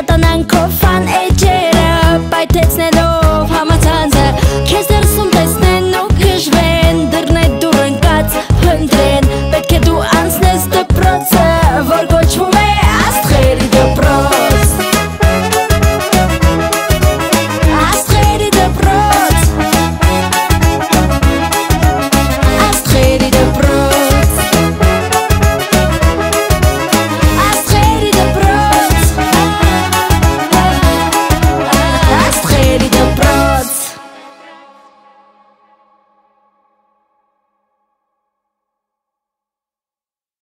շատանանքով